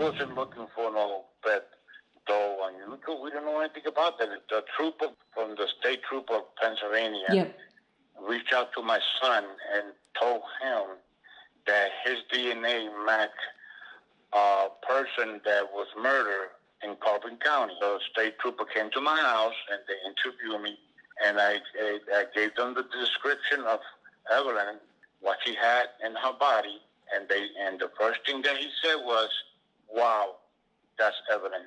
wasn't looking for no Beth Doe on YouTube. We didn't know anything about that. The trooper from the state trooper of Pennsylvania Yep. reached out to my son and told him that his DNA matched a person that was murdered in Carbon County. The state trooper came to my house and they interviewed me, and I, I, I gave them the description of Evelyn, what she had in her body, and they and the first thing that he said was, "Wow, that's Evelyn,"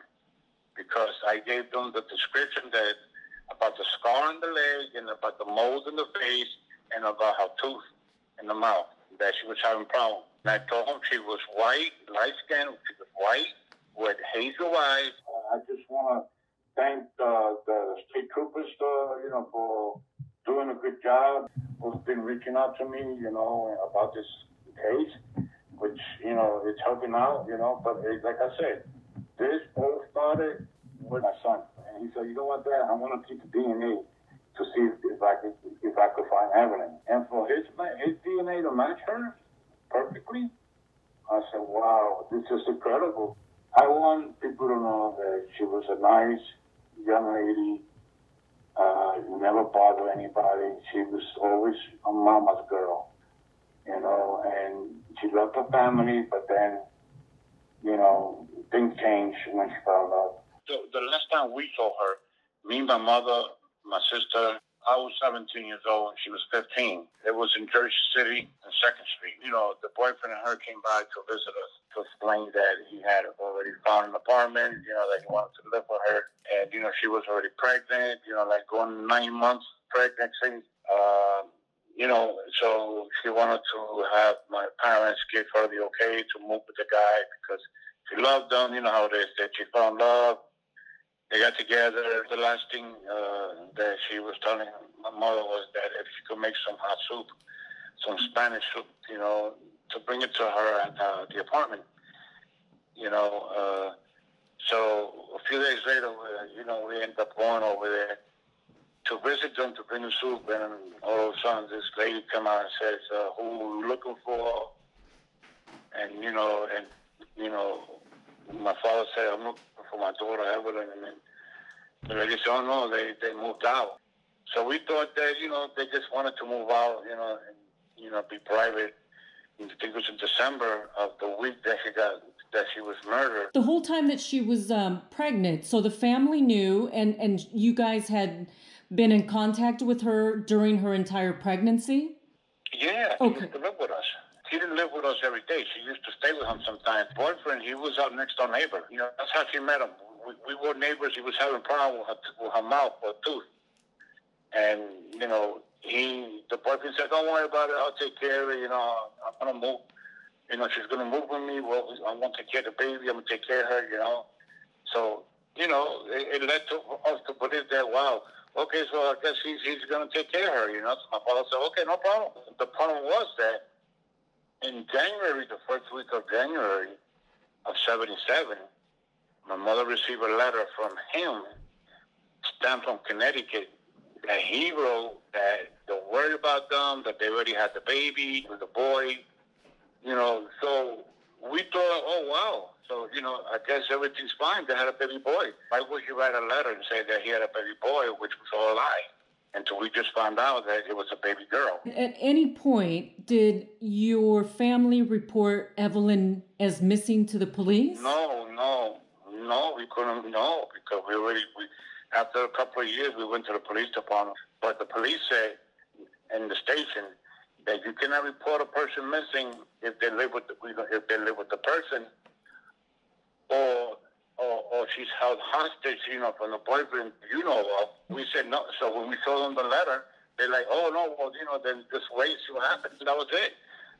because I gave them the description that about the scar on the leg and about the moles in the face and about her tooth in the mouth that she was having problems. And I told them she was white, light skinned, she was white with hazel eyes. I just want to thank uh, the state troopers, uh, you know, for doing a good job. Who's been reaching out to me, you know, about this case, which you know it's helping out, you know. But it, like I said, this all started with my son, and he said, "You know what, Dad? I want to keep the DNA to see if, if I could if I could find Evelyn, and for his his DNA to match her perfectly." I said, "Wow, this is incredible." I want people to know that she was a nice young lady. Uh, never bothered anybody. She was always a mama's girl, you know, and she loved her family. But then, you know, things changed when she found out. The, the last time we saw her, me, my mother, my sister, I was 17 years old and she was 15. It was in Jersey City and Second Street. You know, the boyfriend and her came by to visit us to explain that he had already found an apartment, you know, that he wanted to live with her. And, you know, she was already pregnant, you know, like going nine months pregnancy. Uh, you know, so she wanted to have my parents give her the okay to move with the guy because she loved him. You know how it is that she in love they got together. The last thing uh, that she was telling my mother was that if she could make some hot soup, some Spanish soup, you know, to bring it to her at uh, the apartment. You know, uh, so a few days later, we, you know, we ended up going over there to visit them to the soup, and all of a sudden, this lady come out and says, uh, "Who you looking for?" And you know, and you know, my father said, "I'm looking for my daughter Evelyn," and then said, "Oh no, they they moved out." So we thought that you know they just wanted to move out, you know, and you know be private. I think it was in December of the week that she got that she was murdered. The whole time that she was um, pregnant, so the family knew, and and you guys had been in contact with her during her entire pregnancy. Yeah, she Okay. used to live with us. She didn't live with us every day. She used to stay with him sometimes. Boyfriend, he was our next door neighbor. You know, that's how she met him. We, we were neighbors. He was having a problem with her, with her mouth or tooth. And, you know, he, the boyfriend said, don't worry about it. I'll take care of it. You know, I'm going to move. You know, she's going to move with me. Well, I'm going to take care of the baby. I'm going to take care of her, you know. So, you know, it, it led to us to believe that, wow, okay, so I guess he's, he's going to take care of her, you know. So my father said, okay, no problem. The problem was that in January, the first week of January of 77, my mother received a letter from him, stamped from Connecticut, that he wrote that don't worry about them, that they already had the baby the boy, you know. So we thought, oh, wow. So, you know, I guess everything's fine. They had a baby boy. Why would you write a letter and say that he had a baby boy, which was all a lie? Until we just found out that it was a baby girl. At any point, did your family report Evelyn as missing to the police? No, no, no, we couldn't. No, because we already. We, after a couple of years, we went to the police department, but the police said in the station that you cannot report a person missing if they live with the, if they live with the person, she's held hostage, you know, from the boyfriend you know of. We said no. So when we showed them the letter, they're like, oh no, well you know, then just wait, see what happens. That was it.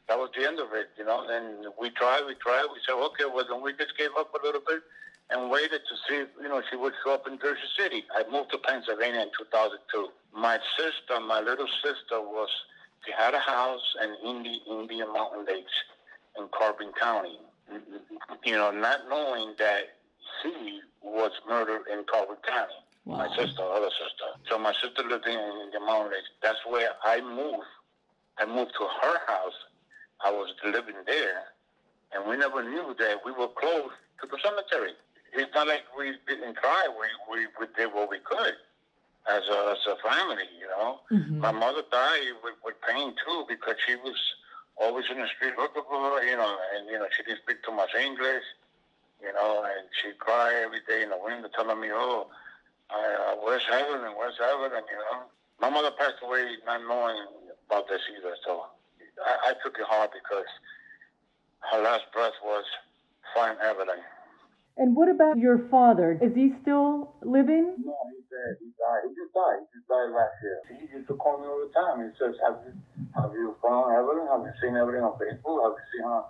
That was the end of it, you know. And we tried, we tried. We said, okay, well then we just gave up a little bit and waited to see you know, she would show up in Jersey City. I moved to Pennsylvania in 2002. My sister, my little sister was, she had a house in Indi- Indian Mountain Lakes in Carbon County. You know, not knowing that she was murdered in Carbon County. My sister, other sister. So my sister lived in Indian Mountain Lakes. That's where I moved. I moved to her house. I was living there. and we never knew that we were close to the cemetery. It's not like we didn't try. We we, we did what we could as a as a family, you know. Mhm. My mother died with, with pain too because she was always in the street looking for her, you know, and you know she didn't speak too much English, you know, and she cried every day in the window telling me, "Oh, I, uh, where's Evelyn and where's Evelyn?" And you know, my mother passed away not knowing about this either, so I, I took it hard because her last breath was find Evelyn. And what about your father? Is he still living? No, he's dead. He died. He just died. He just died last year. He used to call me all the time. He says, "Have you have you found Evelyn? Have you seen everything on Facebook? Have you seen her?"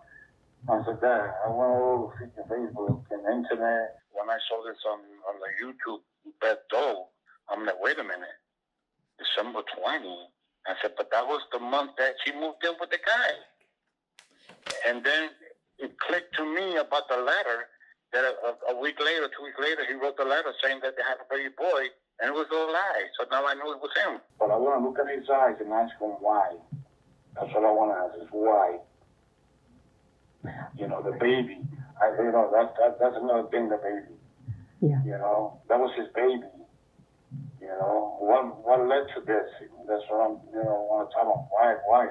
I said, "Dad, I went all over freaking Facebook and internet. When I saw this on on the YouTube Beth Doe, I'm like, wait a minute, December 20. I said, but that was the month that she moved in with the guy. And then it clicked to me about the letter that a, a week later, two weeks later, he wrote the letter saying that they had a baby boy, and it was all lies. So now I knew it was him. But I want to look at his eyes and ask him why. That's what I want to ask is why. You know, the baby. I, you know, that, that that's another thing. The baby. Yeah. You know, that was his baby. You know, what what led to this? That's what I'm. You know, want to tell him why. Why?